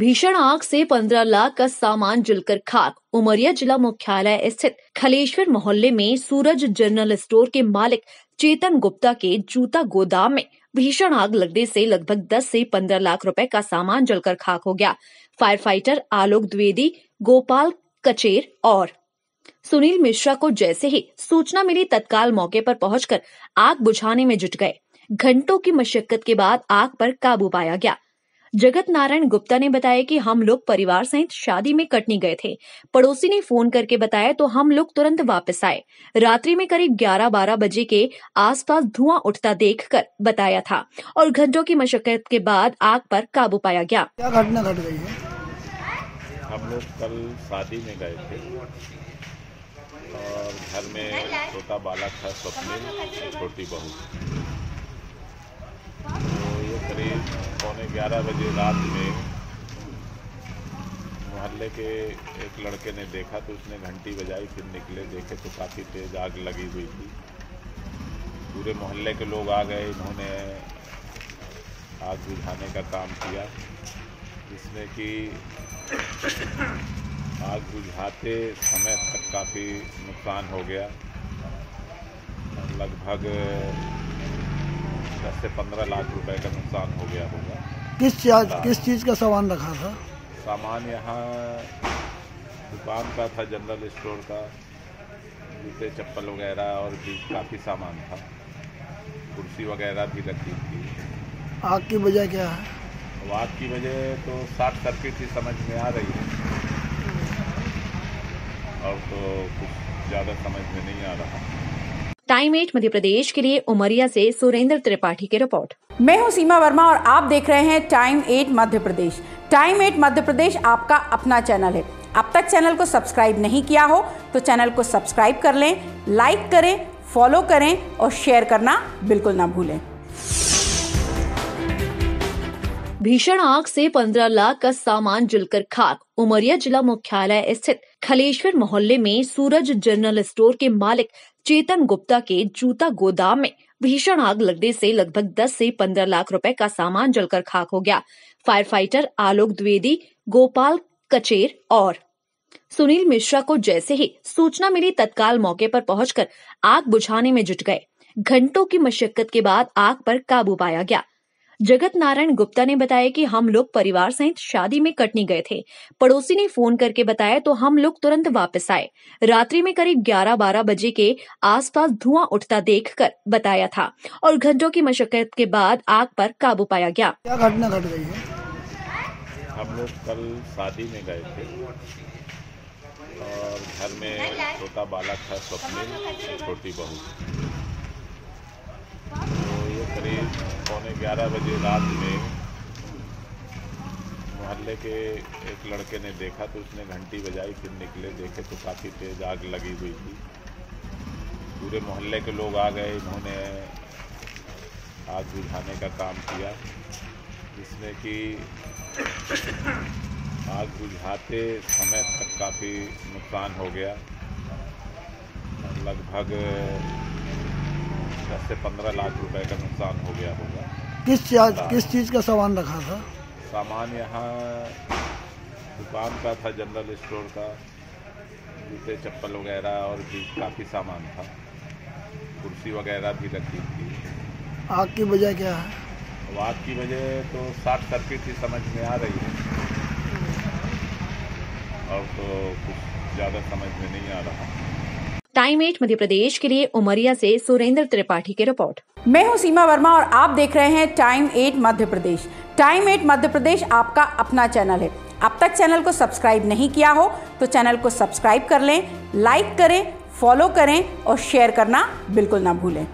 भीषण आग से 15 लाख का सामान जलकर खाक। उमरिया जिला मुख्यालय स्थित खलेश्वर मोहल्ले में सूरज जनरल स्टोर के मालिक चेतन गुप्ता के जूता गोदाम में भीषण आग लगने से लगभग 10 से 15 लाख रुपए का सामान जलकर खाक हो गया। फायर फाइटर आलोक द्विवेदी, गोपाल कचेर और सुनील मिश्रा को जैसे ही सूचना मिली, तत्काल मौके पर पहुंचकर आग बुझाने में जुट गए। घंटों की मशक्कत के बाद आग पर काबू पाया गया। जगत नारायण गुप्ता ने बताया कि हम लोग परिवार सहित शादी में कटनी गए थे। पड़ोसी ने फ़ोन करके बताया तो हम लोग तुरंत वापस आए। रात्रि में करीब 11-12 बजे के आसपास धुआँ उठता देखकर बताया था और घंटों की मशक्कत के बाद आग पर काबू पाया गया। क्या घटना घट गई है? हम लोग कल शादी में गए थे और घर में छोटा बालक था स्वप्निल छोटी बहू। करीब पौने ग्यारह बजे रात में मोहल्ले के एक लड़के ने देखा तो उसने घंटी बजाई, फिर निकले, देखे तो काफ़ी तेज आग लगी हुई थी। पूरे मोहल्ले के लोग आ गए, इन्होंने आग बुझाने का काम किया। जिसमें कि आग बुझाते समय तक काफ़ी नुकसान हो गया। लगभग दस से पंद्रह लाख रुपए का नुकसान हो गया होगा। किस चीज़ किस चीज़ का सामान रखा था? सामान यहाँ दुकान का था जनरल स्टोर का। जूते चप्पल वगैरह और भी काफ़ी सामान था। कुर्सी वगैरह भी रखी थी। आग की वजह क्या है? आग की वजह तो शॉर्ट सर्किट ही समझ में आ रही है। और तो कुछ ज़्यादा समझ में नहीं आ रहा। टाइम एट मध्य प्रदेश के लिए उमरिया से सुरेंद्र त्रिपाठी की रिपोर्ट। मैं हूँ सीमा वर्मा और आप देख रहे हैं time at Madhya Pradesh. Time at Madhya Pradesh आपका अपना चैनल है। अब तक चैनल को सब्सक्राइब नहीं किया हो तो चैनल को सब्सक्राइब कर लें लाइक करें फॉलो करें और शेयर करना बिल्कुल ना भूलें। भीषण आग से 15 लाख का सामान जलकर खाक उमरिया जिला मुख्यालय स्थित खलेश्वर मोहल्ले में सूरज जनरल स्टोर के मालिक चेतन गुप्ता के जूता गोदाम में भीषण आग लगने से लगभग 10 से 15 लाख रुपए का सामान जलकर खाक हो गया। फायर फाइटर आलोक द्विवेदी, गोपाल कचेर और सुनील मिश्रा को जैसे ही सूचना मिली, तत्काल मौके पर पहुंचकर आग बुझाने में जुट गए। घंटों की मशक्कत के बाद आग पर काबू पाया गया। जगत नारायण गुप्ता ने बताया कि हम लोग परिवार सहित शादी में कटनी गए थे। पड़ोसी ने फ़ोन करके बताया तो हम लोग तुरंत वापस आए। रात्रि में करीब 11-12 बजे के आसपास धुआँ उठता देखकर बताया था और घंटों की मशक्कत के बाद आग पर काबू पाया गया। क्या घटना घट गई है? हम लोग कल शादी में गए थे और घर में छोटा बालक था स्वप्निल छोटी बहू तो ये करीब पौने ग्यारह बजे रात में मोहल्ले के एक लड़के ने देखा तो उसने घंटी बजाई, फिर निकले, देखे तो काफ़ी तेज आग लगी हुई थी। पूरे मोहल्ले के लोग आ गए, इन्होंने आग बुझाने का काम किया, जिसमें कि आग बुझाते समय तक काफ़ी नुकसान हो गया। लगभग दस से पंद्रह लाख रुपए का नुकसान हो गया होगा। किस चीज़ किस चीज़ का सामान रखा था? सामान यहाँ दुकान का था जनरल स्टोर का जूते चप्पल वगैरह और भी काफ़ी सामान था। कुर्सी वगैरह भी रखी थी। आग की वजह क्या है? आग की वजह तो शॉर्ट सर्किट ही समझ में आ रही है। और तो कुछ ज़्यादा समझ में नहीं आ रहा। टाइम एट मध्य प्रदेश के लिए उमरिया से सुरेंद्र त्रिपाठी की रिपोर्ट। मैं हूँ सीमा वर्मा और आप देख रहे हैं time at Madhya Pradesh. Time at Madhya Pradesh आपका अपना चैनल है। अब तक चैनल को सब्सक्राइब नहीं किया हो तो चैनल को सब्सक्राइब कर लें, लाइक करें, फॉलो करें और शेयर करना बिल्कुल ना भूलें।